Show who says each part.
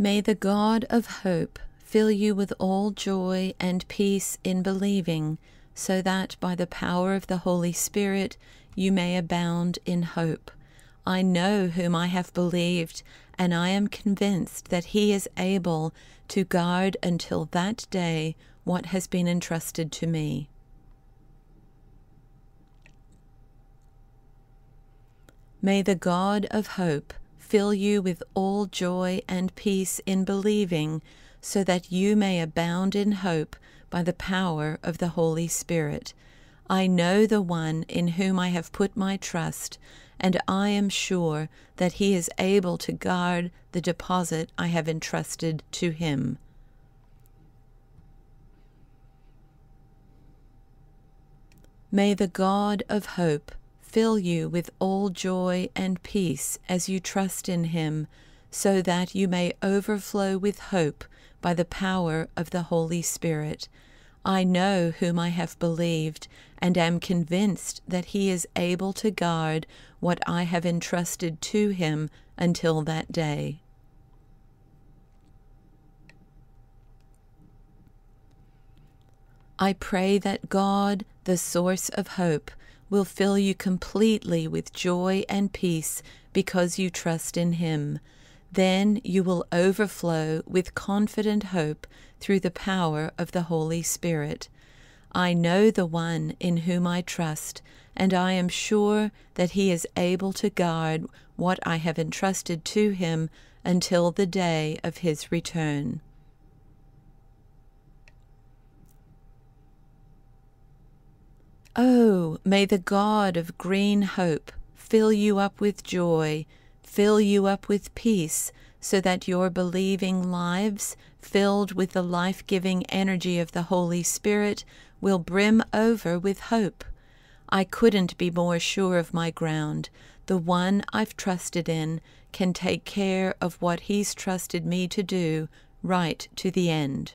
Speaker 1: May the God of hope fill you with all joy and peace in believing, so that by the power of the Holy Spirit you may abound in hope. I know whom I have believed, and I am convinced that he is able to guard until that day what has been entrusted to me. May the God of hope fill you with all joy and peace in believing, so that you may abound in hope by the power of the Holy Spirit. I know the one in whom I have put my trust, and I am sure that he is able to guard the deposit I have entrusted to him. May the God of hope fill you with all joy and peace as you trust in him, so that you may overflow with hope by the power of the Holy Spirit. I know whom I have believed, and am convinced that he is able to guard what I have entrusted to him until that day. I pray that God, the source of hope, will fill you completely with joy and peace because you trust in Him. Then you will overflow with confident hope through the power of the Holy Spirit. I know the one in whom I trust, and I am sure that he is able to guard what I have entrusted to him until the day of his return. Oh, may the God of green hope fill you up with joy, fill you up with peace, so that your believing lives, filled with the life giving energy of the Holy Spirit, will brim over with hope. I couldn't be more sure of my ground. The one I've trusted in can take care of what he's trusted me to do right to the end.